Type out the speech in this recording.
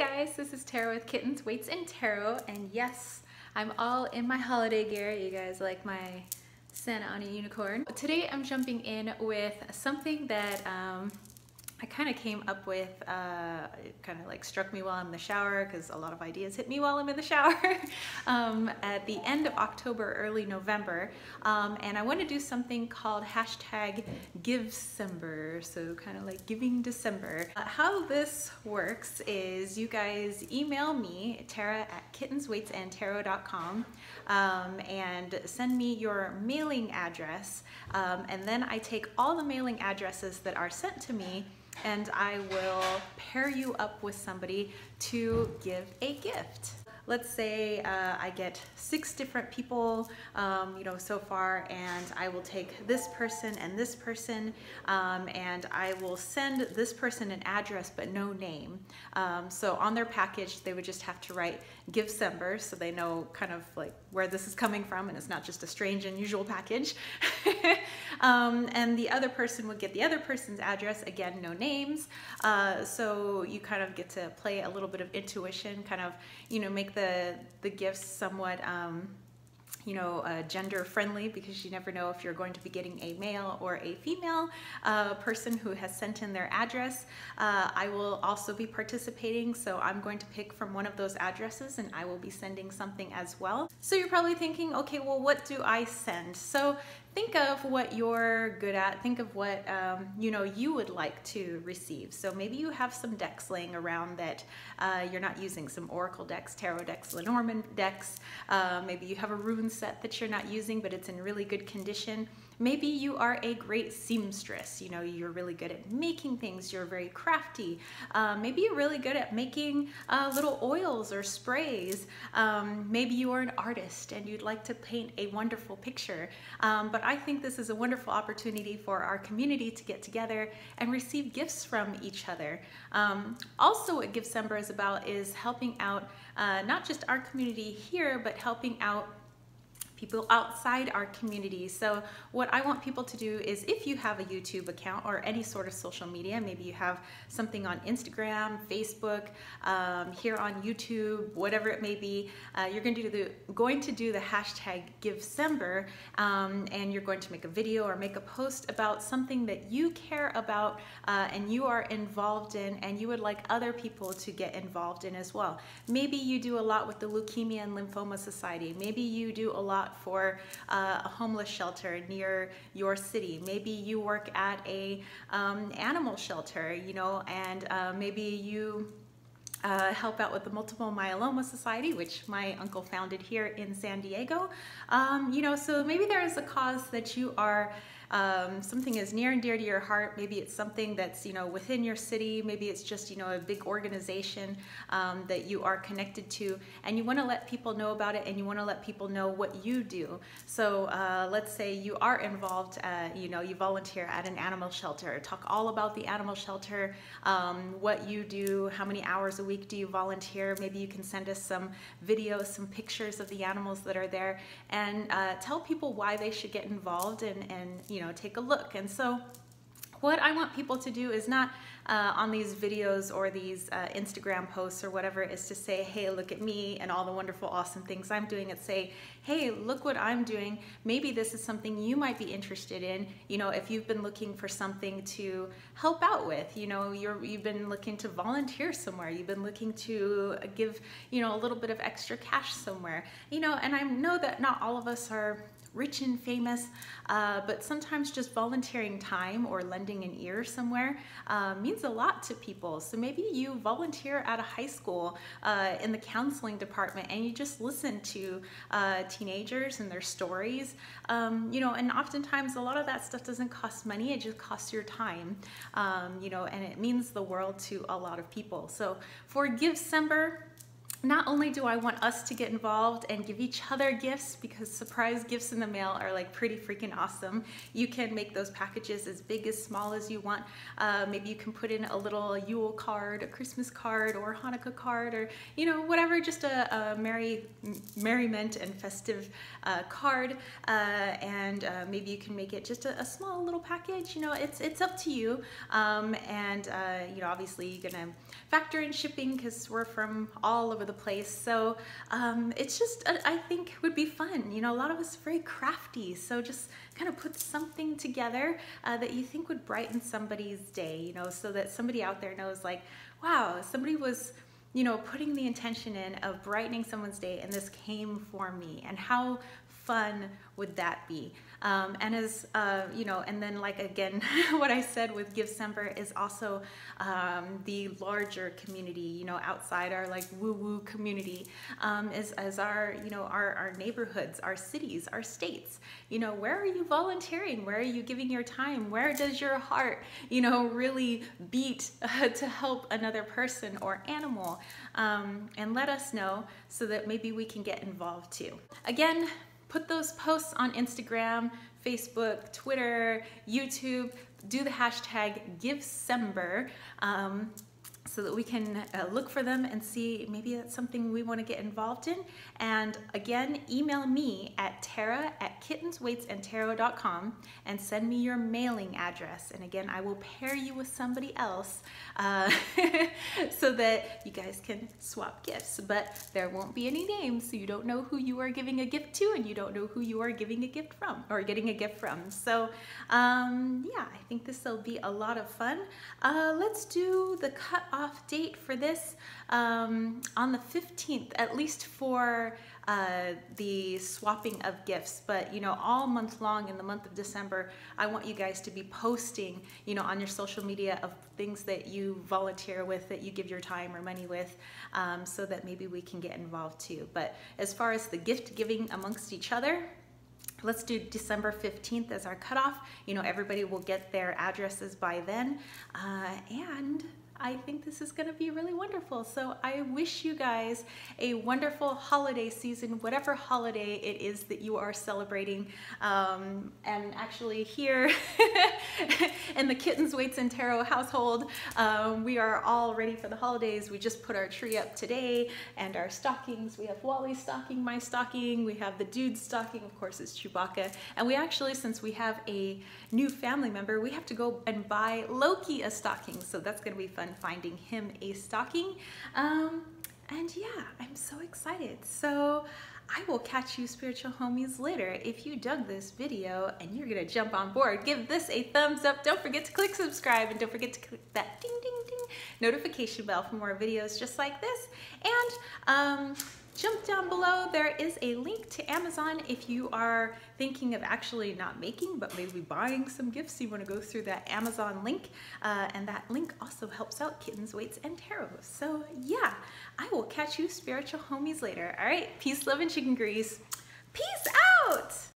guys, this is Tara with Kittens, Weights, and Tarot, and yes, I'm all in my holiday gear. You guys like my Santa on a unicorn. Today I'm jumping in with something that um, I kind of came up with, uh, it kind of like struck me while I'm in the shower because a lot of ideas hit me while I'm in the shower um, at the end of October, early November. Um, and I want to do something called hashtag GiveCember, so kind of like giving December. Uh, how this works is you guys email me, Tara at kittensweightsandtarot.com um, and send me your mailing address. Um, and then I take all the mailing addresses that are sent to me and I will pair you up with somebody to give a gift let's say uh, I get six different people, um, you know, so far, and I will take this person and this person, um, and I will send this person an address but no name. Um, so on their package, they would just have to write GiveCember so they know kind of like where this is coming from and it's not just a strange, unusual package. Um, and the other person would get the other person's address, again, no names. Uh, so you kind of get to play a little bit of intuition, kind of, you know, make the the, the gifts somewhat um, you know, uh, gender friendly because you never know if you're going to be getting a male or a female uh, person who has sent in their address. Uh, I will also be participating, so I'm going to pick from one of those addresses and I will be sending something as well. So you're probably thinking, okay, well, what do I send? So think of what you're good at. Think of what um, you know you would like to receive. So maybe you have some decks laying around that uh, you're not using, some Oracle decks, Tarot decks, Lenormand decks. Uh, maybe you have a rune set that you're not using, but it's in really good condition. Maybe you are a great seamstress. You know, you're really good at making things. You're very crafty. Um, maybe you're really good at making uh, little oils or sprays. Um, maybe you are an artist and you'd like to paint a wonderful picture. Um, but I think this is a wonderful opportunity for our community to get together and receive gifts from each other. Um, also what GiveCember is about is helping out uh, not just our community here, but helping out people outside our community. So what I want people to do is if you have a YouTube account or any sort of social media, maybe you have something on Instagram, Facebook, um, here on YouTube, whatever it may be, uh, you're going to do the going to do the hashtag GiveCember, um, and you're going to make a video or make a post about something that you care about uh, and you are involved in, and you would like other people to get involved in as well. Maybe you do a lot with the Leukemia and Lymphoma Society. Maybe you do a lot for uh, a homeless shelter near your city. Maybe you work at a um, animal shelter, you know, and uh, maybe you uh, help out with the Multiple Myeloma Society, which my uncle founded here in San Diego. Um, you know, so maybe there is a cause that you are um, something is near and dear to your heart. Maybe it's something that's, you know, within your city. Maybe it's just, you know, a big organization um, that you are connected to and you want to let people know about it and you want to let people know what you do. So uh, let's say you are involved, uh, you know, you volunteer at an animal shelter. Talk all about the animal shelter, um, what you do, how many hours a week do you volunteer. Maybe you can send us some videos, some pictures of the animals that are there and uh, tell people why they should get involved and, and you you know, take a look. And so what I want people to do is not uh, on these videos or these uh, Instagram posts or whatever is to say, hey, look at me and all the wonderful, awesome things I'm doing. It's say, hey, look what I'm doing. Maybe this is something you might be interested in. You know, if you've been looking for something to help out with, you know, you're, you've been looking to volunteer somewhere. You've been looking to give, you know, a little bit of extra cash somewhere. You know, and I know that not all of us are rich and famous, uh, but sometimes just volunteering time or lending an ear somewhere uh, means a lot to people. So maybe you volunteer at a high school uh, in the counseling department and you just listen to uh, teenagers and their stories, um, you know, and oftentimes a lot of that stuff doesn't cost money, it just costs your time, um, you know, and it means the world to a lot of people. So for GiveCember, not only do I want us to get involved and give each other gifts because surprise gifts in the mail are like pretty freaking awesome. You can make those packages as big as small as you want. Uh, maybe you can put in a little Yule card, a Christmas card, or Hanukkah card, or you know whatever, just a, a merry merriment and festive uh, card. Uh, and uh, maybe you can make it just a, a, small little package. You know, it's it's up to you. Um, and uh, you know, obviously you're gonna factor in shipping because we're from all over the place. So um, it's just, uh, I think would be fun. You know, a lot of us are very crafty. So just kind of put something together uh, that you think would brighten somebody's day, you know, so that somebody out there knows like, wow, somebody was, you know, putting the intention in of brightening someone's day and this came for me and how fun would that be? Um, and as, uh, you know, and then like again, what I said with Givecember is also um, the larger community, you know, outside our like woo-woo community um, is as our, you know, our, our neighborhoods, our cities, our states, you know, where are you volunteering? Where are you giving your time? Where does your heart, you know, really beat uh, to help another person or animal? Um, and let us know so that maybe we can get involved too. Again, put those posts on Instagram, Facebook, Twitter, YouTube, do the hashtag GiveCember. Um, so that we can uh, look for them and see maybe that's something we want to get involved in. And again, email me at tara at kittensweightsandtarot.com and send me your mailing address. And again, I will pair you with somebody else uh, so that you guys can swap gifts. But there won't be any names, so you don't know who you are giving a gift to and you don't know who you are giving a gift from or getting a gift from. So um, yeah, I think this will be a lot of fun. Uh, let's do the cut off date for this um, on the 15th, at least for uh, the swapping of gifts. But you know, all month long in the month of December, I want you guys to be posting, you know, on your social media of things that you volunteer with, that you give your time or money with, um, so that maybe we can get involved too. But as far as the gift giving amongst each other, Let's do December 15th as our cutoff. You know, everybody will get their addresses by then. Uh, and I think this is gonna be really wonderful. So I wish you guys a wonderful holiday season, whatever holiday it is that you are celebrating. Um, and actually here in the Kittens, Weights, and Tarot household, um, we are all ready for the holidays. We just put our tree up today and our stockings. We have Wally's stocking, my stocking. We have the dude's stocking, of course, is Chewbacca. And we actually, since we have a new family member, we have to go and buy Loki a stocking. So that's gonna be fun finding him a stocking. Um, and yeah, I'm so excited. So I will catch you spiritual homies later. If you dug this video and you're gonna jump on board, give this a thumbs up. Don't forget to click subscribe and don't forget to click that ding ding ding notification bell for more videos just like this. And um, jump down below. There is a link to Amazon if you are thinking of actually not making, but maybe buying some gifts. You want to go through that Amazon link. Uh, and that link also helps out Kittens, Weights, and Tarot. So yeah, I will catch you spiritual homies later. All right, peace, love, and chicken grease. Peace out!